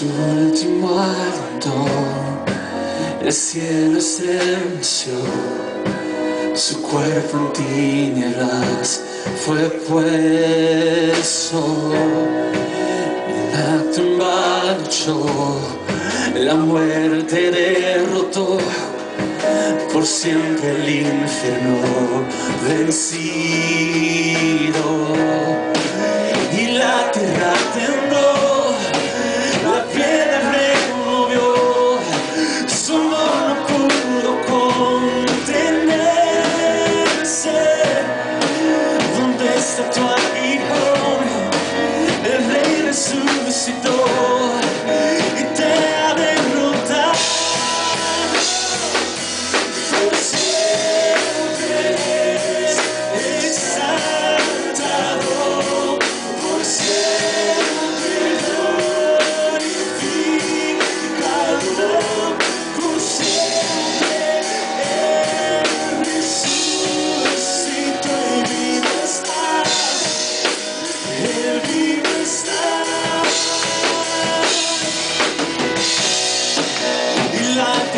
su último abandón. El cielo se venció, su cuerpo en tinieblas fue puesto. Y la tumba luchó, la muerte derrotó. Por siempre el infierno vencido. sur toi.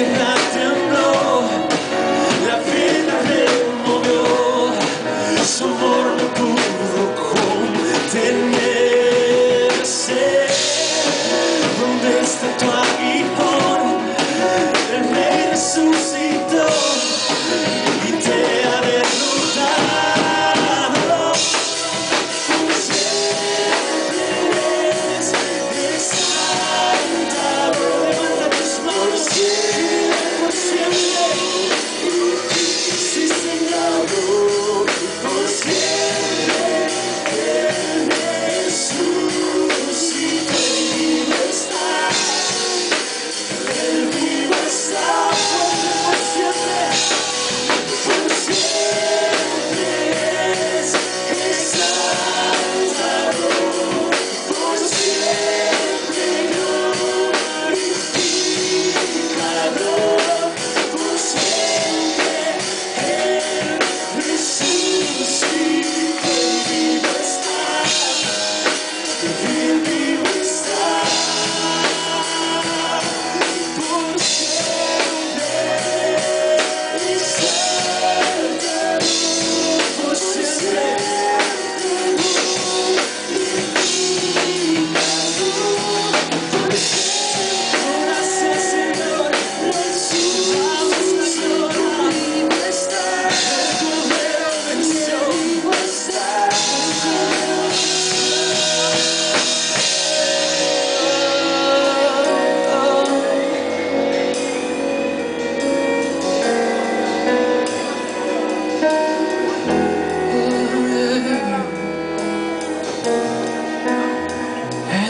끝나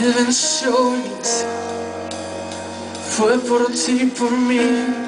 Heaven showed Fue por ti, por mí.